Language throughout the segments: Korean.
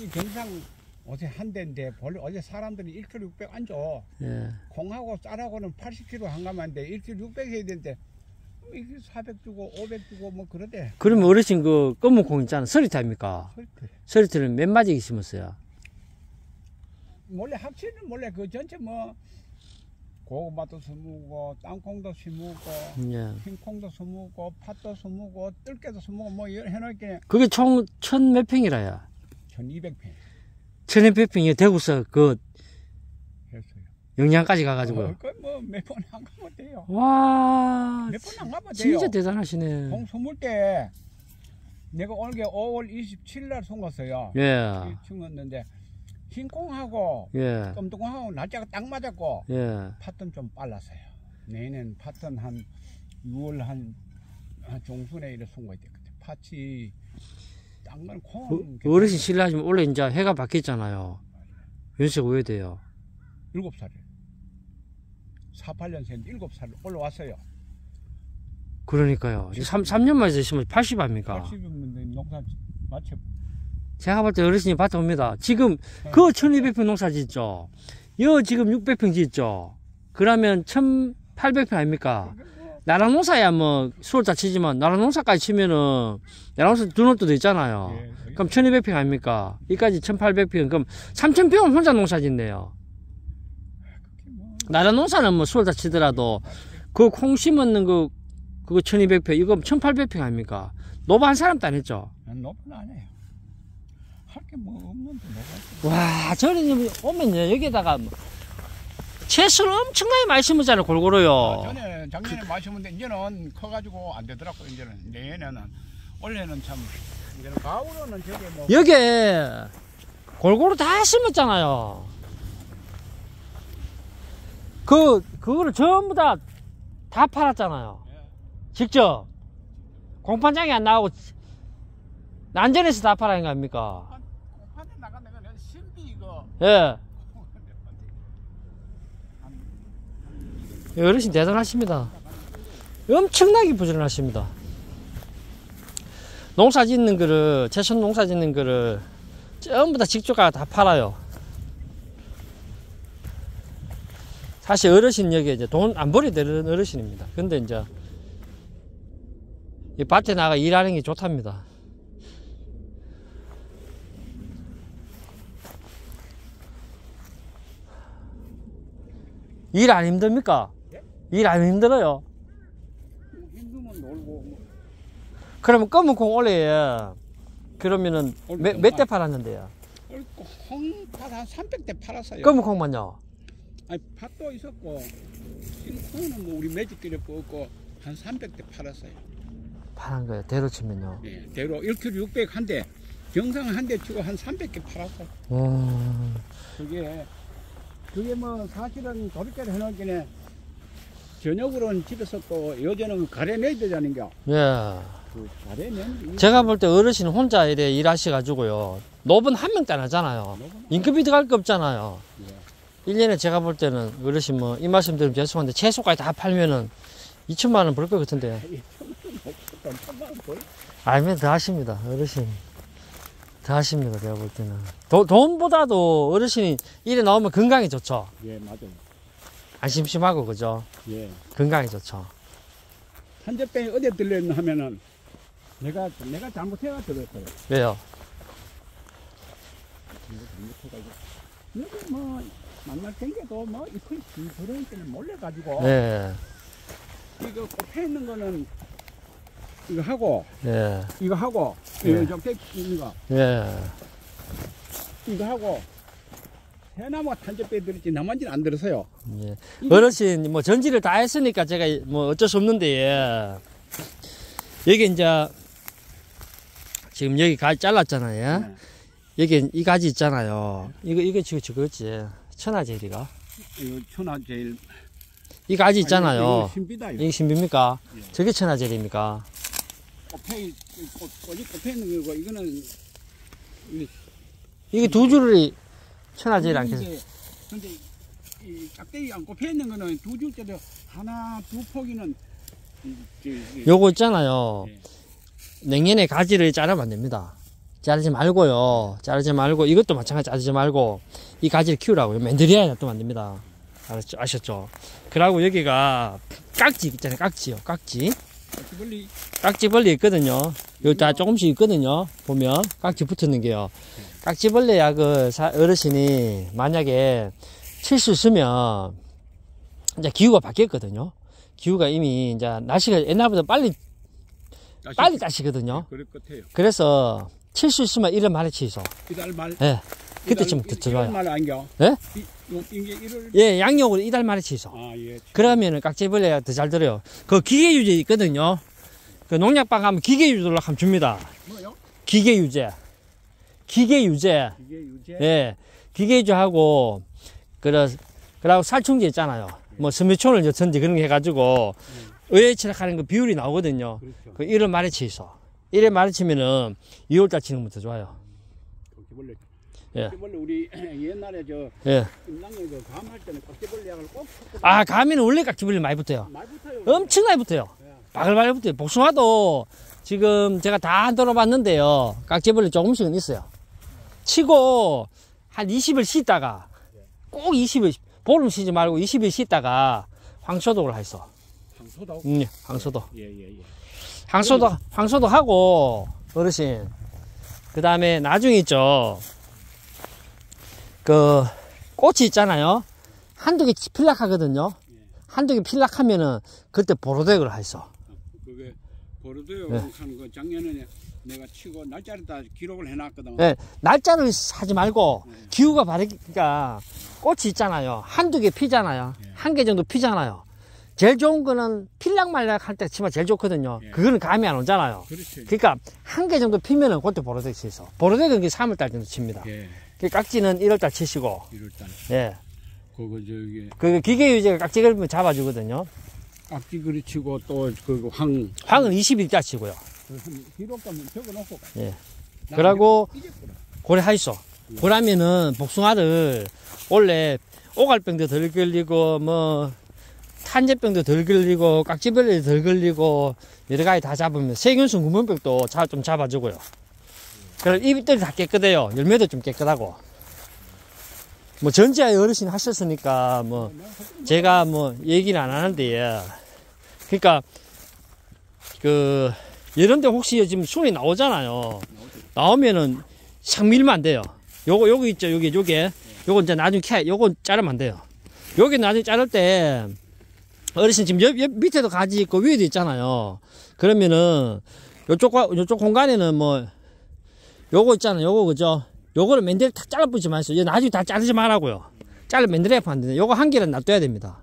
이 경상 어제 한 대인데 원래 어제 사람들이 1kg 600 안 줘. 예. 콩하고 쌀하고는 80kg 한가만데 1kg 600 해야 되는데 이게 400 주고 500 주고 뭐 그러대. 그러면 어르신 그 검은 콩 있잖아. 서리타입니까? 설득. 서리타를 몇 마디 심었어요? 몰래 합치는 몰래 그 전체 뭐 고구마도 스무고 땅콩도 심고 예. 흰콩도 스무고 팥도 스무고 뜰개도 스무고 뭐 해놓을게 그게 총 천 몇 평이라야? 1200평 천여 평이 대구서 그 했어요. 영양까지 가가지고요. 어, 그뭐몇 번 안 가면 돼요. 와, 몇 번 안 가면 돼요. 진짜 대단하시네. 공 스물 때 내가 올게 5월 27일 날 송갔어요. 예, 심었는데 흰콩하고 예, 검둥콩하고 날짜가 딱 맞았고 예. 팥은 좀 빨랐어요. 내년 팥은 한 6월 한, 한 중순에 이래 송거야 돼. 그때 팥 어, 어르신 실례하지만 원래 이제 해가 바뀌었잖아요. 연세가 왜 돼요? 7살에 48년생 7살 올라왔어요. 그러니까요. 3, 3년 만에 있으면 80 아닙니까? 80년 농사 마쳐 제가 볼 때 어르신이 밭에 옵니다. 지금 그 1200평 농사 짓죠? 여 지금 600평 짓죠? 그러면 1800평 아닙니까? 나라 농사야 뭐 수월자 치지만 나라 농사까지 치면은 나라 농사 두 농도 있잖아요. 예, 그럼 1200평 아닙니까? 이까지 1800평. 그럼 3000평은 혼자 농사 짓네요. 뭐 나라 농사는 뭐 수월자 치더라도 그 콩 심었는 그 그거 1200평 이거 1800평 아닙니까? 노바 한 사람도 안 했죠. 높은 안 해요. 할 게 뭐 없는데 있어. 와, 저는 오면요, 여기다가 뭐 채소를 엄청나게 많이 심었잖아요, 골고루요. 아, 전에 작년에 마시는데 이제는 커가지고 안 되더라고 이제는 내년에는 원래는 참 이제는 가을로는 저게 뭐 여기에 골고루 다 심었잖아요. 그, 그거를 전부 다, 다 팔았잖아요. 예. 직접. 공판장이 안 나오고, 난전에서 다 팔아야 거 아닙니까? 공판에 나간 데가 신비 이거 예. 어르신 대단하십니다. 엄청나게 부지런하십니다. 농사 짓는 거를, 채소 농사 짓는 거를 전부 다 직접 가서 다 팔아요. 사실 어르신 여기 이제 돈 안 벌이 되는 어르신입니다. 근데 이제 이 밭에 나가 일하는 게 좋답니다. 일 안 힘듭니까? 예? 일안 힘들어요. 힘들면 놀고 뭐. 그러면 검은 콩 올해 그러면은 몇대좀 팔았는데요? 어, 홍팥 한 300대 팔았어요 검은 콩만요. 아니 팥도 있었고 흰콩은 뭐 우리 매직끼리 뽑고 한 300대 팔았어요 파는 거예요. 대로 치면요. 예, 대로 1kg 600 한 대 경상 한 대 치고 한 300개 팔았어 음, 그게 그게 뭐 사실은 도리깨를 해놓기에 저녁으로는 집에서 또 요새는 가래내야 되자는겨 예. 그 가래낸 제가 볼 때 어르신 혼자 이래 일하셔가지고요. 노분 한 명도 안 하잖아요. 인건비 들어갈 거 없잖아요. 예. 1년에 제가 볼 때는 어르신 뭐 이 말씀 드리면 죄송한데 채소까지 다 팔면은 2천만 원 벌 것 같은데. 알면 더 하십니다. 어르신. 더 하십니다. 제가 볼 때는. 도- 돈보다도 어르신이 일에 나오면 건강이 좋죠. 예 맞아요 안 심심하고, 그죠? 예 건강이 좋죠. 한접병이 어디 들렸나 하면은 내가 내가 잘못해가 들었어요 왜요? 내가 잘못해가지고 여기 뭐 만날 댕겨도 뭐 이큰 그런 때는 몰래 가지고 예, 이거 꼽혀 있는 거는 이거 하고 예, 이거 하고 예. 이거 좀 있는 거 예. 이거 하고 해나무가 탄저병 들었지 나만지는 안 들었어요 예. 어르신, 뭐, 전지를 다 했으니까 제가 뭐 어쩔 수 없는데, 예. 여기 이제, 지금 여기 가지 잘랐잖아요. 네. 여기 이 가지 있잖아요. 이거, 이거 지금 저거지. 천하제리가. 이거 천하 제일 이 가지 있잖아요. 이거 신비다 이거 이게 신비입니까? 예. 저게 꽃- 꽃이 꼽혀 있는 거고 이거는 이게 이게 두 줄이 않겠어요? 이게 근데 이 깍대기 안 꼽혀 있는 거는 두 줄째도 하나 두 포기는 요거 있잖아요. 예. 냉년에 가지를 자르면 안 됩니다. 자르지 말고요. 자르지 말고 이것도 마찬가지 자르지 말고 이 가지를 키우라고요. 맨들이야 놔두면 안 됩니다. 알았죠? 아셨죠? 그러고 여기가 깍지 있잖아요. 깍지요. 깍지. 멀리 깍지벌레 있거든요. 여기 다 조금씩 있거든요. 보면 깍지 붙는 게요. 깍지벌레 약을 사- 어르신이 만약에 칠 수 있으면 이제 기후가 바뀌었거든요. 기후가 이미 이제 날씨가 옛날보다 빨리 다시 빨리 따시거든요. 그럴 같아요. 그래서 칠 수 있으면 이런 말에 치소. 이달 말 예. 그때쯤 더 좋아요. 말 아닌가? 예? 이, 요- 이게 일월 예, 양력으로 이달 말에 치소. 아 예. 그러면은 깍지벌레가 더 잘 들어요. 그 기계 유제 있거든요. 그 농약방 가면 기계 유제로 하면 줍니다. 뭐요? 기계 유제. 기계 유제. 이게 유제. 예. 기계 유제하고, 그래, 그러고 살충제 있잖아요. 뭐, 스미촌을 전지 그런 거 해가지고, 의회 칠하는 그 비율이 나오거든요. 그렇죠. 그 1월 말에 치서. 1월 말에 치면은 2월달 치는 것부터 좋아요. 깍지벌레. 예. 깍지벌레 우리 옛날에 저 예. 임랑에 그 감할 때는 깍지벌레 약을 꼭. 아, 가면은 원래 깍지벌레 많이 붙어요. 많이 붙어요. 엄청나게 붙어요. 예. 바글바글 붙어요. 복숭아도 지금 제가 다 돌아봤는데요. 깍지벌레 조금씩은 있어요. 치고 한 20일 쉬다가 꼭 20일, 보름 쉬지 말고 20일 쉬다가 황소독을 했어. 황소도. 음, 황소독. 예 예 예. 황소독, 황소독 하고 어르신. 그 다음에 나중에 있죠. 그 꽃이 있잖아요. 한두 개 필락하거든요. 한두 개 필락하면은 그때 보로덱을 했어. 그게 보르도요 네. 하는 거 작년에 내가 치고 날짜를 다 기록을 해놨거든. 예, 날짜를 하지 말고 네. 기후가 바르니까 꽃이 있잖아요. 한두 개 피잖아요. 예. 한개 정도 피잖아요. 제일 좋은 거는 필락말락 할 때 치면 제일 좋거든요. 예. 그거는 감이 안 오잖아요. 그렇지. 그러니까 한 개 정도 피면은 그때 보로덱 치서. 보로덱은 3월달 정도 칩니다. 예. 그 깍지는 1월달 치시고, 1월달. 예. 그거 저기 그 기계 유제가 깍지 걸면 잡아주거든요. 악기 그리치고 또 그 황 황은 20일달 치고요. 기록 가면 적어놓고 가. 예. 나 그러고 이제 뿌려. 고래 하이소. 그러면은 복숭아를 원래 오갈병도 덜 걸리고 뭐 탄저병도 덜 걸리고 깍지벌레도 덜 걸리고 여러 가지 다 잡으면 세균성 구멍병도 자- 좀 잡아주고요. 그럼 잎들이 다 깨끗해요. 열매도 좀 깨끗하고. 뭐 전지하에 어르신 하셨으니까 뭐 제가 뭐 얘기는 안 하는데 예. 그러니까 그 이런데 혹시 지금 순이 나오잖아요. 나오면은 싹 밀면 안 돼요. 요거 요거 있죠 여기 요게 요거 이제 나중에 캐 요거 자르면 안 돼요. 요게 나중에 자를 때 어르신 지금 옆, 옆 밑에도 가지 있고 위에도 있잖아요. 그러면은 요쪽 과- 요쪽 공간에는 뭐 요거 있잖아요. 요거 그죠? 요거를 맨들에 탁 잘라붙지 마세요. 이거 나중에 다 자르지 말라고요. 잘라 맨들에 안 되네. 요거 한 개는 놔둬야 됩니다.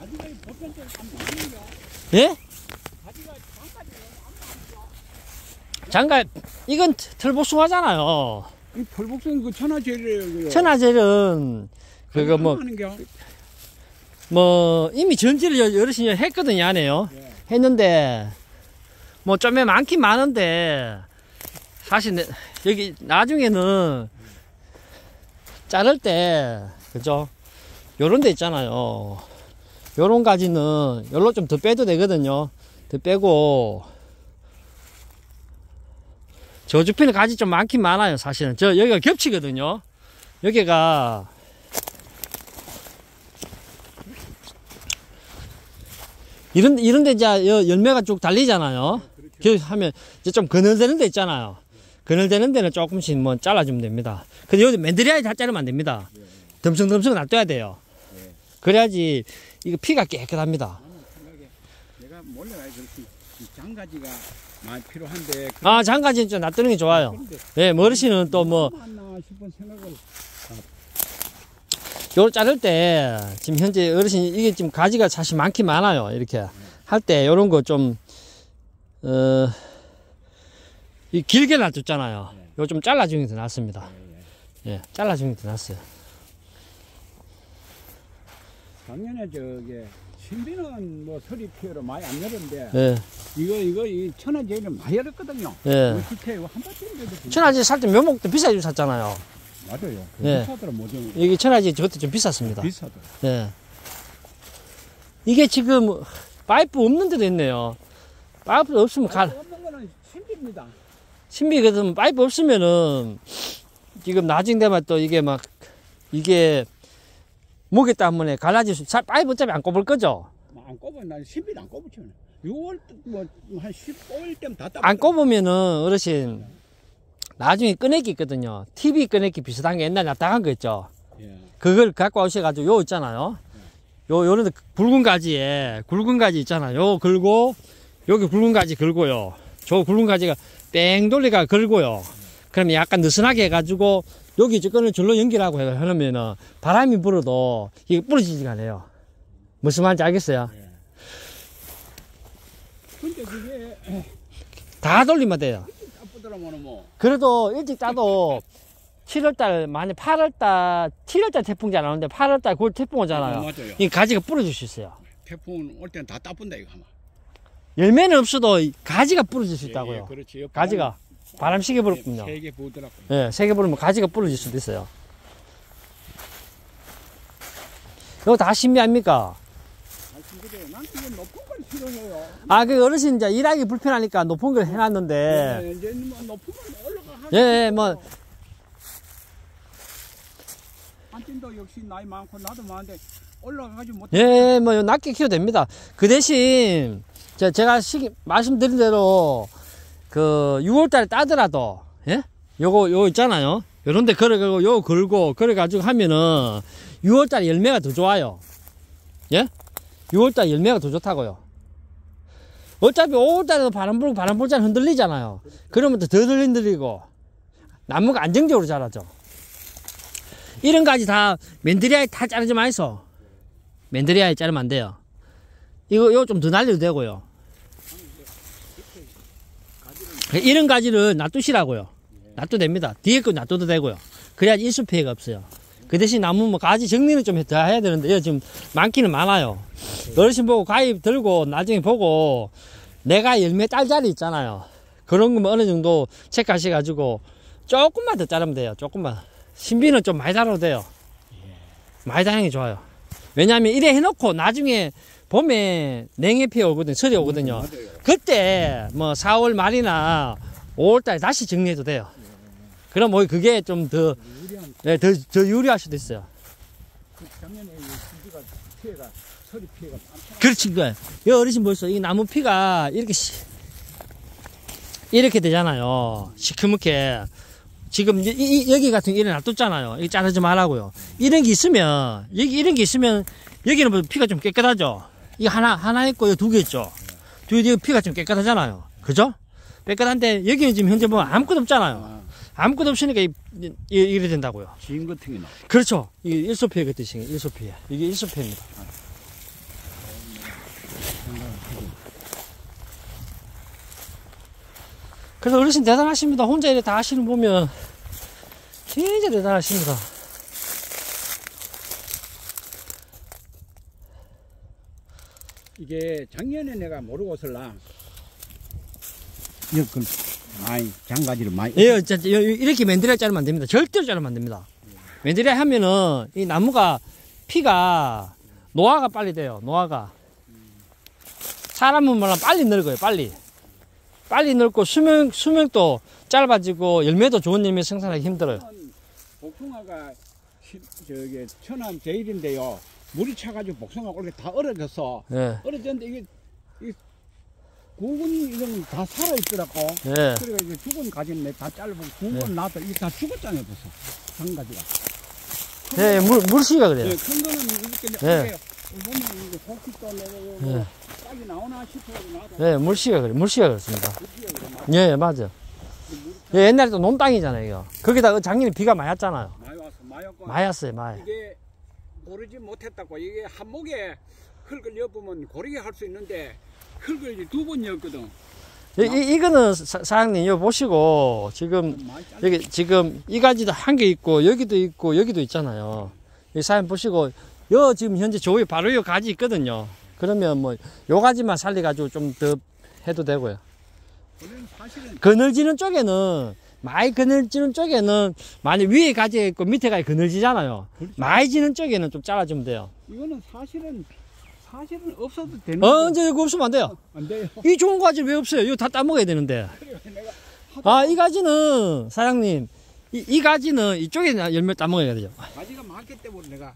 안. 예? 가지가 장까지 장갑 이건 털복숭아잖아요. 이 털복숭 그 천하제일이에요. 천하젤은 그거 뭐. 뭐 이미 전지를 여- 어르신이 했거든요 안 해요 예. 했는데 뭐 좀에 많긴 많은데 사실 내- 여기 나중에는 자를 때 그죠 요런 데 있잖아요 요런 가지는 요로 좀 더 빼도 되거든요 더 빼고 저주피는 가지 좀 많긴 많아요 사실은 저 여기가 겹치거든요 여기가 이런 이런 데 이제 여- 열매가 쭉 달리잖아요. 그 하면 이제 좀 그늘되는 데 있잖아요. 그늘되는 데는 조금씩 뭐 잘라주면 됩니다. 근데 여기 맨들이아에 다 자르면 안 됩니다. 덤성덤성 놔둬야 돼요. 그래야지 이거 피가 깨끗합니다. 내가 몰래 가 그렇지 이 장가지가 많이 필요한데 아 장가지는 좀 놔두는 게 좋아요. 예, 머리씨는 또뭐 맞나 싶은 생각을 요걸 자를 때 지금 현재 어르신 이게 지금 가지가 사실 많긴 많아요. 이렇게 할 때 요런 거좀 어, 이 길게 놔뒀잖아요. 요 좀 잘라주는 게 더 낫습니다. 예, 잘라주는 게 더 낫어요. 작년에 저게 신비는 뭐 서리 피해로 많이 안 열었는데 예, 이거 이거 이 천하제일은 많이 열었거든요. 예. 이 밑에 이거 한 바퀴인데도 천하지 살때 묘목도 비싸게 샀잖아요. 맞아요. 예. 비싸더라 모종. 여기 천하지 저것도 좀 비쌌습니다. 비싸더라. 예. 이게 지금 파이프 없는 데도 있네요. 파이프 없으면 갈, 없는 거는 신비입니다. 신비 그러면 파이프 없으면은 지금 나중 되면 또 이게 막 이게 목에 때문에 갈라질 수, 자, 파이프 어차피 안 꼽을 거죠? 뭐안 꼽아 난 신비도 안 꼽았잖아 6월 뭐 한 15일 때면 다 따. 안 꼽으면은 어르신 나중에 꺼내기 있거든요. TV 꺼내기 비슷한 게 옛날에 납작한 거 있죠. 예. 그걸 갖고 오셔가지고 요 있잖아요. 요 요런 데 굵은 가지에 굵은 가지 있잖아요. 요 걸고 여기 굵은 가지 걸고요. 저 굵은 가지가 뺑 돌리가 걸고요. 그러면 약간 느슨하게 해가지고 여기 저거는 줄로 연결하고 해- 하면은 바람이 불어도 이게 부러지지가 않아요. 무슨 말인지 알겠어요? 근데 그게 다 돌리면 돼요. 뭐. 그래도 일찍 짜도 7월달 만약 8월달 7월달 태풍이 안 오는데 8월달 9월 태풍 오잖아요. 맞아요. 이 가지가 부러질 수 있어요. 태풍 올 때는 다 따쁜다 이거 아마. 열매는 없어도 이 가지가 부러질 수 예, 있다고요. 예, 그렇지. 가지가 바람 시게 불었군요. 세개 보더라고. 예, 세게 불으면 가지가 부러질 수도 있어요. 이거 다 신비합니까? 아, 그 어르신 이제 일하기 불편하니까 높은 걸 해놨는데, 예, 이제 뭐 높은 걸 올라가. 예, 예, 뭐. 한진도 역시 나이 많고 나도 많은데 올라가지 못해. 예, 뭐, 낮게 키워도 됩니다. 그 대신, 제- 제가 시, 말씀드린 대로, 그, 6월달에 따더라도, 예? 요거, 요거 있잖아요. 요런데 걸어, 걸고, 요 걸고, 그래가지고 하면은, 6월달에 열매가 더 좋아요. 예? 6월달 열매가 더 좋다고요. 어차피 5월달에도 바람 불고 바람 불 때는 흔들리잖아요. 그러면 더덜 흔들리고, 나무가 안정적으로 자라죠. 이런 가지 다, 맨드리아에 다 자르지 마이소. 맨드리아에 자르면 안 돼요. 이거, 이거 좀 더 날려도 되고요. 이런 가지를 놔두시라고요. 놔둬도 됩니다. 뒤에 거 놔둬도 되고요. 그래야지 일수 피해가 없어요. 그 대신 나무 뭐 가지 정리는 좀더 해야 되는데, 이거 지금 많기는 많아요. 어르신 보고 가위 들고 나중에 보고 내가 열매 딸 자리 있잖아요. 그런 거면 어느 정도 체크하셔가지고 조금만 더 자르면 돼요. 조금만. 신비는 좀 많이 자라도 돼요. 많이 자르는 게 좋아요. 왜냐하면 이래 해놓고 나중에 봄에 냉해 피해 오거든요. 설이 오거든요. 맞아요. 그때 뭐 4월 말이나 5월 달에 다시 정리해도 돼요. 그럼 뭐 그게 좀 더 네, 더, 더 유리할 수도 있어요. 그 작년에 이 신비가 피해가 서리 피해가. 그렇지, 그거예요. 이 어르신 벌써 이 나무 피가 이렇게 시, 이렇게 되잖아요. 시커멓게. 지금 이, 이- 여기 같은 거 이래 놔뒀잖아요. 이거 자르지 말라고요. 이런 게 있으면, 여기 이런 게 있으면, 여기는 뭐 피가 좀 깨끗하죠. 이 하나, 하나 있고, 여기 두개 있죠. 두 개, 피가 좀 깨끗하잖아요. 그죠? 깨끗한데, 여기는 지금 현재 보면 아무것도 없잖아요. 아, 아무것도 없으니까 이, 이, 이래 된다고요. 지인 같은 게 나. 그렇죠. 이게 일소피해 그 뜻이에요. 일소피해. 이게 일소피해입니다. 그래서 어르신 대단하십니다. 혼자 이렇게 다 하시는 거 보면 진짜 대단하십니다. 이게 작년에 내가 모르고 설라. 이거 그 많이 장가지를 많이. 예, 이렇게 맨드리아 자르면 안 됩니다. 절대로 자르면 안 됩니다. 맨드리아 하면은 이 나무가 피가 노화가 빨리 돼요. 노화가 사람은 몰라 빨리 늙어요. 빨리 빨리 늙고 수명 수명도 짧아지고 열매도 좋은 열매 생산하기 힘들어요. 복숭아가 시- 저기 천안 제일인데요. 물이 차가지고 복숭아가 이렇게 다 얼어졌어. 예, 얼어졌는데 이게 이 구근 이런 다 살아 있더라고. 예, 그래가 이제 죽은 가지는 다 잘라보고 구근 네. 놔둬 이게 다 죽었잖아요, 벌써 한 가지가. 예, 물 물씨가 그래요. 네, 큰 거는 이렇게 네. 네. 보면 이게 속기도 내고 네. 싹이 나오나 싶어서 나도 예, 물씨가 그래, 물씨가 그렇습니다. 예, 예, 맞아. 예, 옛날에 또 논땅이잖아요, 이거. 거기다 작년에 비가 많이 왔잖아요. 많이 와서 많이 왔고 많이 왔어요, 많이. 이게 고르지 못했다고 이게 한목에 흙을 엿보면 고르게 할 수 있는데 흙을 두 번 엿거든. 이, 이, 이거는 사, 사장님, 이거 보시고, 지금. 여기, 지금, 이 가지도 한 개 있고, 여기도 있고, 여기도 있잖아요. 이 사장님 보시고, 요, 지금 현재 저기 바로 요 가지 있거든요. 그러면 뭐, 요 가지만 살려 가지고 좀 더 해도 되고요. 그늘지는 쪽에는, 많이 그늘지는 쪽에는, 많이 위에 가지가 있고, 밑에 가지 그늘지잖아요. 그렇죠. 많이 지는 쪽에는 좀 잘라주면 돼요. 이거는 사실은 사실은 없어도 되는 어, 거 언제 이거 없으면 안 돼요. 안 돼요. 이 좋은 가지 왜 없어요? 이거 다 따먹어야 되는데. 아, 이 가지는, 사장님, 이, 이 가지는 이쪽에 열매 따먹어야 돼요. 가지가 많기 때문에 내가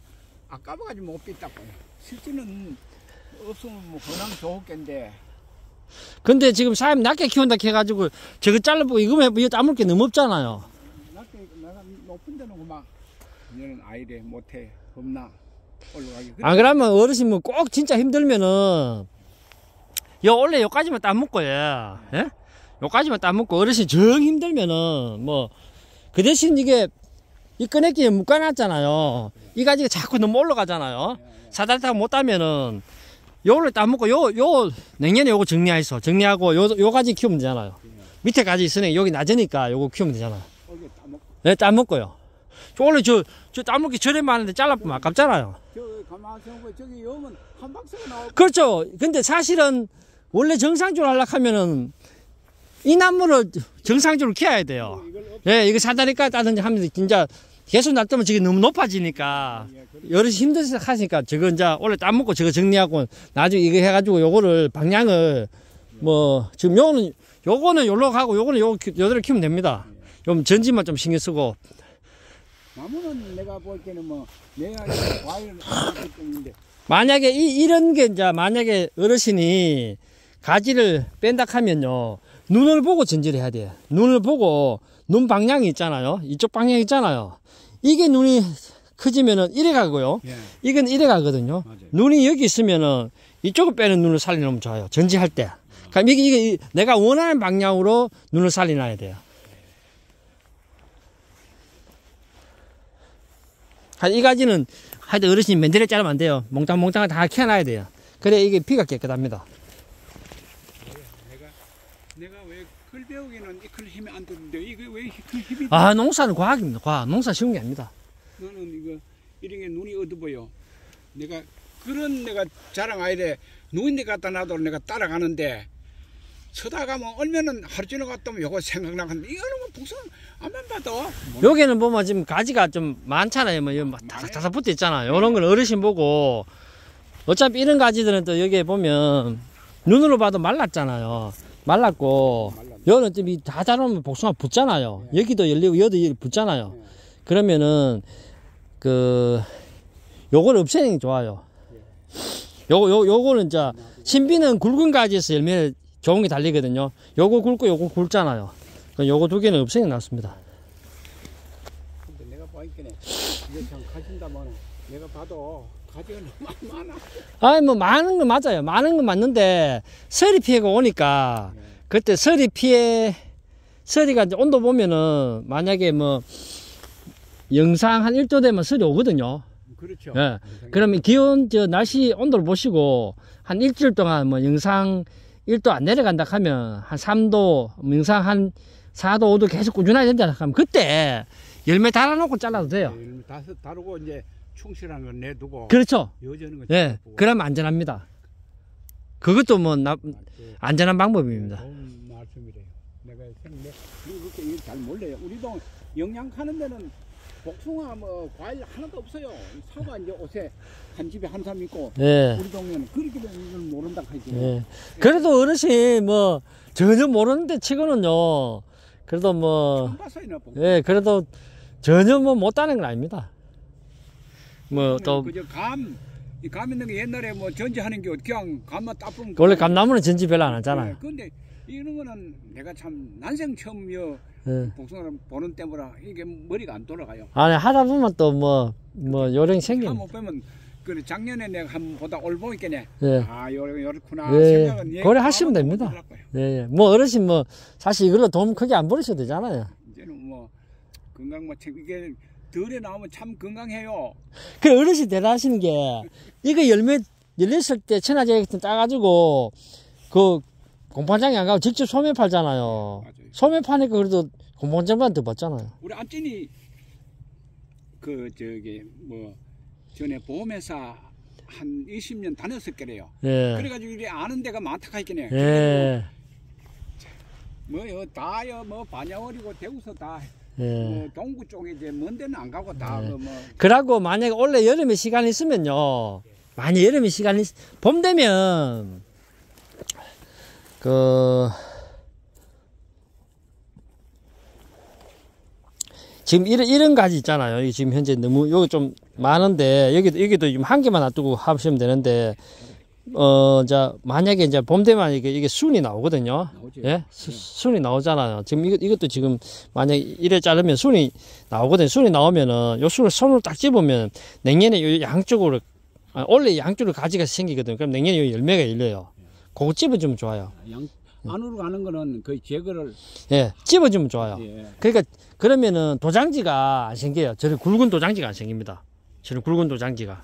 아까워가지고 못 삐딱고요. 실제는 없으면 뭐 건강 좋겠는데 근데 지금 사람 낮게 키운다 해가지고 저거 잘라보고 이거 따먹을 게 너무 없잖아요. 낮게 내가 높은 데는 그만 얘는 아이래 못해 겁나 올라가기. 안 아, 그러면 어르신 뭐 꼭 진짜 힘들면은 요 원래 요까지만 따먹고 예. 예? 요까지만 따먹고 어르신 정 힘들면은 뭐 그 대신 이게 이 꺼내기에 묶어놨잖아요. 이 가지가 자꾸 너무 올라가잖아요. 사다리 타고 못 따면은 요걸 따먹고 요요 냉년에 요거 정리하이소. 정리하고 요요 가지 키우면 되잖아요. 밑에 가지 있으니 여기 낮으니까 요거 키우면 따먹 네, 따먹고요. 저 원래 저, 저 따먹기 저래 많은데 잘라보면 아깝잖아요. 그렇죠. 근데 사실은 원래 정상적으로 하려고 하면은 이 나무를 정상적으로 키워야 돼요. 예, 이거 사다리까지 따든지 하면 진짜 계속 놔두면 저게 너무 높아지니까. 여럿이 힘들서 하니까 저거 이제 원래 따먹고 저거 정리하고 나중에 이거 해가지고 요거를 방향을 뭐 지금 요거는 요거는 요로 가고 요거는 요 요대로 키우면 됩니다. 좀 전지만 좀 신경 쓰고 나무는 내가 볼 때는 뭐 내가 과일을 하기 때문인데 만약에 이, 이런 게 이제 만약에 어르신이 가지를 뺀다 하면요 눈을 보고 전지를 해야 돼요 눈을 보고 눈 방향이 있잖아요 이쪽 방향 있잖아요 이게 눈이 커지면은 이래 가고요 예 이건 이래 가거든요 맞아요. 눈이 여기 있으면은 이쪽을 빼는 눈을 살리면 좋아요 전지할 때 그럼 이게, 이게 이- 내가 원하는 방향으로 눈을 살리놔야 돼요 한이 가지는 하여튼 어르신이 맨들에 자르면 안 돼요. 몽땅몽땅 다 캐놔야 돼요. 그래 이게 피가 깨끗합니다. 내가 내가 왜 글 배우기는 이 글 힘이 안 드는데 이게 왜글 힘이 아 농사는 과학입니다. 과학. 농사 쉬운 게 아닙니다. 너는 이거 이런 게 눈이 어두 보여. 내가 그런 내가 자랑 아이래 누군데 갖다 놔도 내가 따라가는데 서다가면 얼면은 하루 종일 갔다 오면 요거 생각나는데 이거는 뭐 북선 안만 봐도 여기는 보면 지금 가지가 좀 많잖아요. 뭐 다삭다삭 붙어 있잖아요. 이런 걸 어르신 보고 어차피 이런 가지들은 또 여기에 보면 눈으로 봐도 말랐잖아요. 말랐고. 여기는 또다 자르면 복숭아 붙잖아요. 여기도 열리고 여기도 열- 붙잖아요. 네. 그러면은 그 요걸 없애는 게 좋아요. 요거 요 요거는 이제 신비는 굵은 가지에서 열매 좋은 게 달리거든요. 요거 굵고 요거 굵잖아요. 요거 두 개는 없애는 게 낫습니다. 근데 내가 보니까네 이게 참 가진다만 내가 봐도 가지가 너무 많아. 아니 뭐 많은 건 맞아요. 많은 건 맞는데 서리 피해가 오니까 네. 그때 서리 피해 서리가 이제 온도 보면은 만약에 뭐 영상 한 1도 되면 서리 오거든요. 그렇죠. 예. 그러면 기온 저 날씨 온도를 보시고 한 일주일 동안 뭐 영상 1도 안 내려간다 하면 한 3도 뭐 영상 한 4도 5도 계속 꾸준하게 된다 하면 그때 열매 달아놓고 잘라도 돼요. 네, 다섯 다르고 이제 충실한 건 내두고 그렇죠. 여전한 건 예. 그러면 안전합니다. 그것도 뭐 나, 그 안전한 방법입니다. 좋은 말씀이래요. 내가 그렇게 이걸 잘 몰라요. 우리도 영양 하는 데는 복숭아 뭐 과일 하나도 없어요. 사과 이제 옷에 한 집에 한 사람 있고 예. 우리 동네는 그렇게 되면 이걸 모른다 하지. 예. 그래도 어르신 뭐 전혀 모르는데 치고는요. 그래도 뭐 봤어요. 예, 그래도 전혀 뭐 못하는 건 아닙니다. 뭐또 그저 감, 이 감 있는 게 옛날에 뭐 전지하는 게 그냥 감만 따쁘면 원래 감나무는 전지 별로 안 하잖아요. 근데 이런 거는 내가 참 난생 처음이요 예. 복숭아를 보는 때문에 이게 머리가 안 돌아가요. 아니 하다 보면 또 뭐뭐 요령이 생긴. 한못 빼면 그 작년에 내가 한 보다 올 보니까네 예. 아 요, 요렇구나 예. 생각은 얘 그래 하시면 됩니다. 예, 예. 뭐 어르신 뭐 사실 이걸로 돈 크게 안 벌으셔도 되잖아요. 이제는 뭐 건강 뭐참 이게 덜에 나오면 참 건강해요. 그 어르신 대단하신 게 이거 열매 열렸을 때 천하제 같은 따가지고 그 공판장에 안 가고 직접 소매 팔잖아요. 맞아요. 소매 파니까 그래도 공판장보다 더 받잖아요. 우리 안찐이 그 저기 뭐 전에 보험회사 한 20년 다녔었겠래요. 예. 그래가지고 이래 아는 데가 많다 하겠네. 예. 뭐요 다요 뭐 반야월이고 대구서 다 예. 뭐 동구 쪽에 이제 먼 데는 안 가고 다 예. 그 뭐. 그러고 만약에 원래 여름에 시간이 있으면요. 만약 여름에 시간이 있... 봄 되면 그 지금 이런 이런 가지 있잖아요. 지금 현재 너무 여기 좀 많은데 여기도 여기도 한 개만 놔두고 하시면 되는데 어, 자, 만약에 이제 봄 되면 이게, 이게 순이 나오거든요. 나오지. 예? 수- 순이 나오잖아요. 지금 이것, 이것도 지금 만약에 이래 자르면 순이 나오거든요. 순이 나오면은 요 순을 손으로 딱 집으면 냉년에 요 양쪽으로, 아, 원래 양쪽으로 가지가 생기거든요. 그럼 냉년에 요 열매가 열려요. 그거 집어주면 좋아요. 양 안으로 가는 거는 거의 제거를 예, 집어주면 좋아요. 예. 그러니까 그러면은 도장지가 안 생겨요. 저는 굵은 도장지가 안 생깁니다. 저는 굵은 도장지가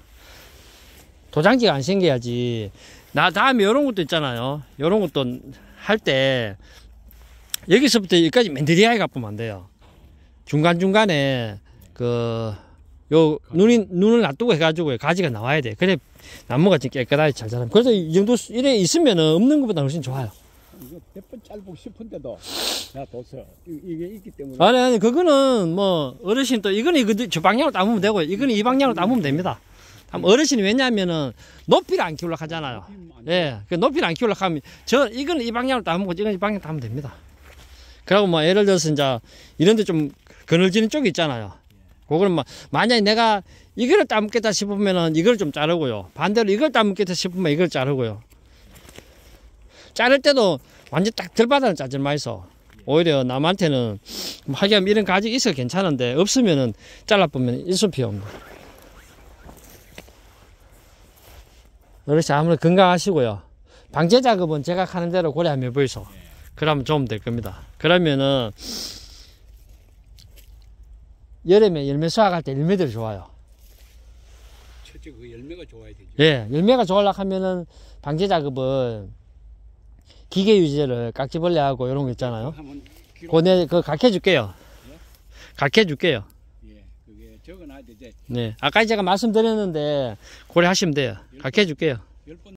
도장지가 안 생겨야지. 나 다음에 이런 것도 있잖아요. 이런 것도 할 때 여기서부터 여기까지 맨들리하게 가보면 안 돼요. 중간 중간에 그 요 눈이 눈을 놔두고 해가지고 가지가 나와야 돼. 그래 나무가 좀 깨끗하게 잘 자라. 그래서 이 정도 수- 이래 있으면은 없는 것보다 훨씬 좋아요. 이거 몇번 짧고 싶은데도 야 도서 이- 이게 있기 때문에 아니 아니 그거는 뭐 어르신 또 이거는 이거 저 방향으로 담으면 되고요. 이거는 이 방향으로 담으면 됩니다. 담- 어르신이 왜냐하면은 높이를 안 키우려고 하잖아요. 예, 그 높이를 안 키우려고 하면 저 이거는 이 방향으로 담고 이건 이 방향으로 담으면 됩니다. 그리고 뭐 예를 들어서 이제 이런 데 좀 그늘지는 쪽이 있잖아요. 그거는 뭐 만약에 내가 이거를 담겠다 싶으면은 이걸 좀 자르고요. 반대로 이걸 담겠다 싶으면 이걸 자르고요. 자를 때도 완전 딱 들바닥을 짜지 마이소. 오히려 남한테는 뭐 하기하면 이런 가지 있어 괜찮은데 없으면은 잘라보면 일손피 옵니다. 어르신 아무래도 건강하시고요. 방제 작업은 제가 하는 대로 고려하면 해보이소. 그러면 좀 될 겁니다. 그러면은 여름에 열매 수확할 때 열매들이 좋아요. 첫째 그 열매가 좋아야 되죠. 예, 열매가 좋으려고 하면은 방제 작업은 기계 유지를 깍지벌레하고 이런 거 있잖아요. 한번 그내 그 각해 줄게요. 각해 줄게요. 예, 그게 적어놔야 되지. 네. 아까 제가 말씀드렸는데 고려하시면 돼요. 각해 줄게요.